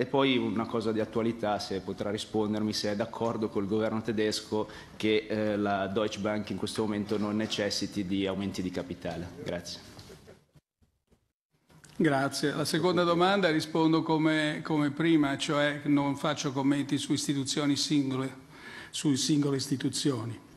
E poi una cosa di attualità, se potrà rispondermi, se è d'accordo col governo tedesco che eh, la Deutsche Bank in questo momento non necessiti di aumenti di capitale. Grazie. Grazie. La seconda domanda rispondo come, come prima, cioè non faccio commenti su istituzioni singole, su singole istituzioni.